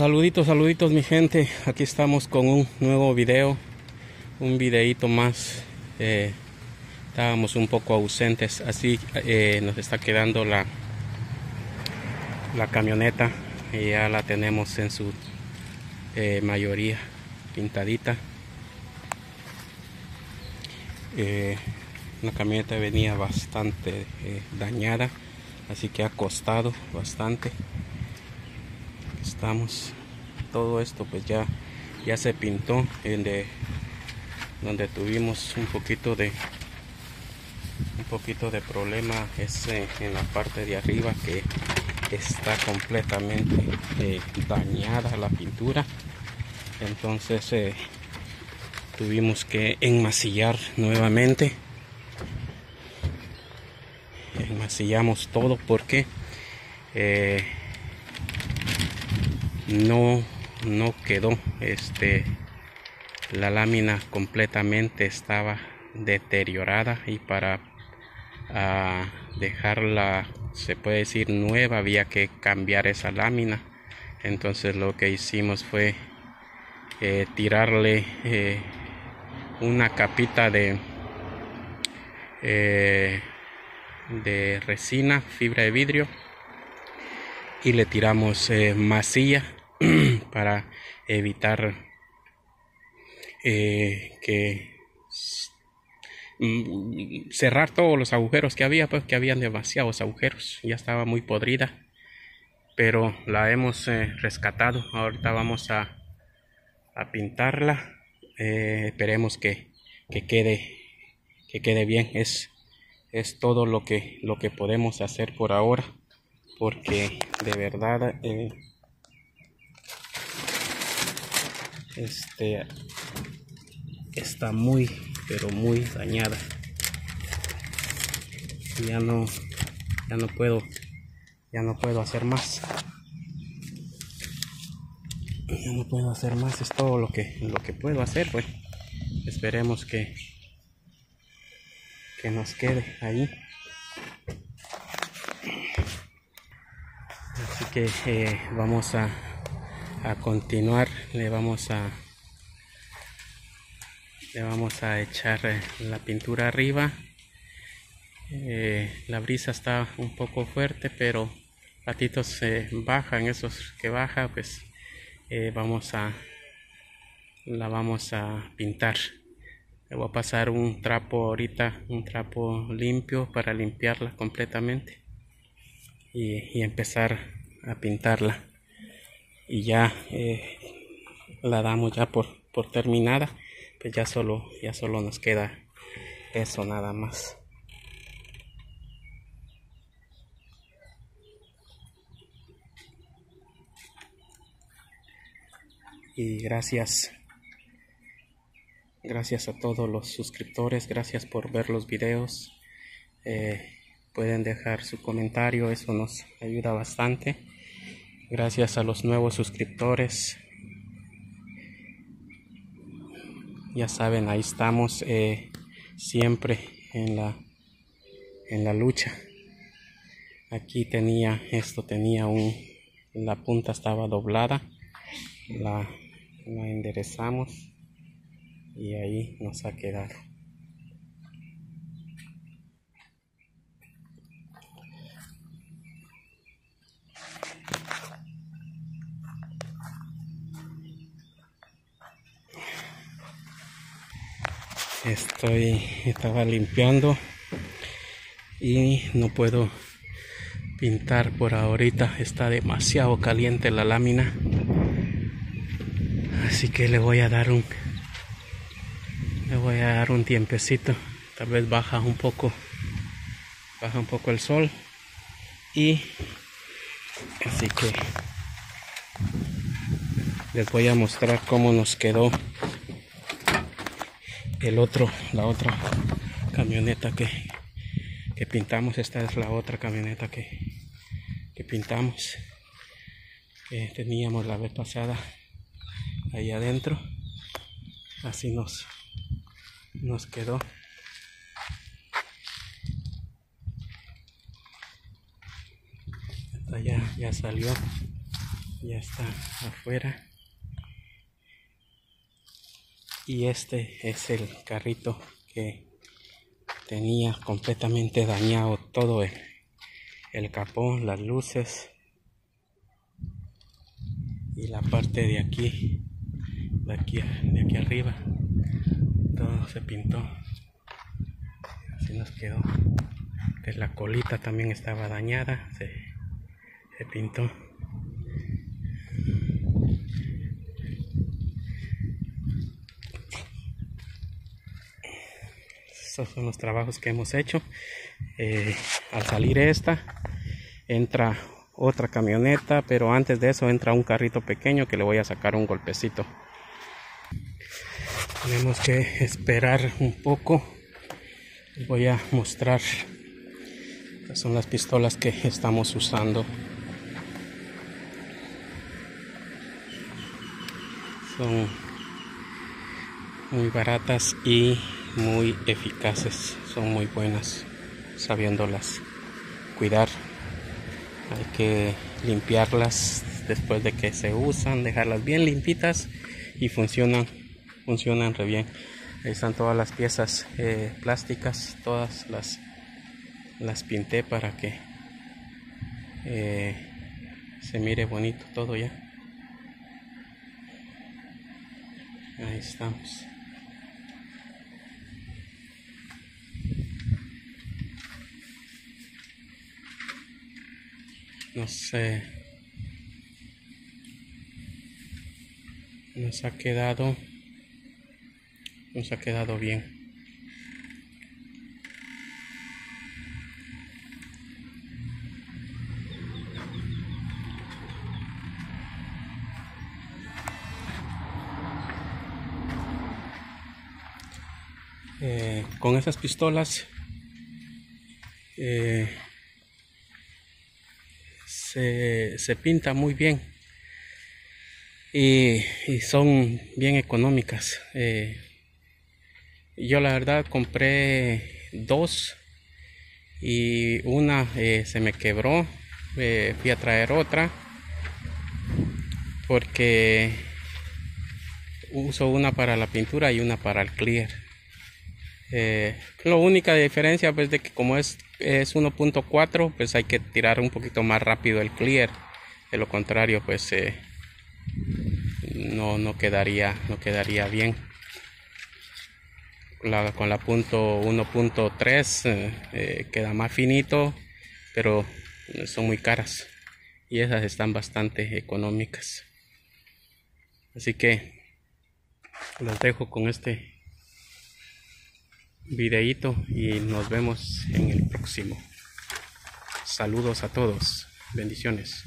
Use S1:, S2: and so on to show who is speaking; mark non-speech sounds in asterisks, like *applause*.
S1: Saluditos, saluditos mi gente. Aquí estamos con un nuevo video. Un videito más. Eh, estábamos un poco ausentes. Así eh, nos está quedando la, la camioneta. Y ya la tenemos en su eh, mayoría pintadita. la camioneta venía bastante dañada. Así que ha costado bastante estamos todo esto pues ya ya se pintó donde donde tuvimos un poquito de un poquito de problema es en la parte de arriba que está completamente eh, dañada la pintura. Entonces eh, tuvimos que enmasillar nuevamente. Enmasillamos todo porque eh, no no quedó este la lámina completamente estaba deteriorada y para ah, dejarla se puede decir nueva había que cambiar esa lámina. Entonces lo que hicimos fue eh, tirarle eh, una capita de eh, de resina fibra de vidrio y le tiramos masilla *clears throat* para evitar eh, que mm, cerrar todos los agujeros que había, pues que habían demasiados agujeros, ya estaba muy podrida, pero la hemos eh, rescatado. Ahorita vamos a, a pintarla, eh, esperemos que, que, quede que quede bien. Es es todo lo que lo que podemos hacer por ahora, porque de verdad este está muy pero muy dañada. Ya no ya no puedo ya no puedo hacer más. Ya no puedo hacer más es todo lo que lo que puedo hacer pues. Esperemos que que nos quede ahí. Así que eh, vamos a a continuar le vamos a le vamos a echar eh, la pintura arriba. Eh, la brisa está un poco fuerte pero patitos se bajan esos que baja pues eh, vamos a la vamos a pintar. Le voy a pasar un trapo ahorita un trapo limpio para limpiarla completamente y, y empezar a pintarla y ya eh, la damos ya por, por terminada pues ya solo ya solo nos queda eso nada más. Y gracias gracias a todos los suscriptores gracias por ver los videos. Eh, pueden dejar su comentario eso nos ayuda bastante Gracias a los nuevos suscriptores. Ya saben, ahí estamos eh, siempre en la, en la lucha. Aquí tenía, esto tenía un, la punta estaba doblada. La, la enderezamos y ahí nos ha quedado. Estoy estaba limpiando y no puedo pintar por ahorita. Está demasiado caliente la lámina. Así que le voy a dar un le voy a dar un tiempecito. Tal vez baja un poco baja un poco el sol. Y así que les voy a mostrar cómo nos quedó el otro, la otra camioneta que, que pintamos. Esta es la otra camioneta que, que pintamos. Que teníamos la vez pasada ahí adentro. Así nos, nos quedó. ya, ya salió. ya está afuera y este es el carrito que tenía completamente dañado todo el, capón las luces. Y la parte de aquí de aquí de aquí arriba todo se pintó. Así nos quedó. Que la colita también estaba dañada se, se pintó estos son los trabajos que hemos hecho. Eh, al salir esta entra otra camioneta pero antes de eso entra un carrito pequeño que le voy a sacar un golpecito. Tenemos que esperar un poco. Voy a mostrar estas son las pistolas que estamos usando. Son muy baratas y muy eficaces, son muy buenas, sabiéndolas cuidar. Hay que limpiarlas después de que se usan, dejarlas bien limpitas y funcionan, funcionan re bien. Ahí están todas las piezas eh, plásticas, todas las las pinté para que eh, se mire bonito todo ya. Ahí estamos. No sé. Nos ha quedado nos ha quedado bien. Eh, con esas pistolas eh, se, pinta muy bien y, son bien económicas. Eh, yo la verdad compré dos y una eh, se me quebró. Eh, fui a traer otra porque uso una para la pintura y una para el clear. la única diferencia pues de que como es es 1.4 pues hay que tirar un poquito más rápido el clear. De lo contrario pues eh, no, no quedaría no quedaría bien. La, con la punto 1.3 eh, eh, queda más finito pero son muy caras. Y esas están bastante económicas. Así que los dejo con este videíto y nos vemos en el próximo. Saludos a todos. Bendiciones.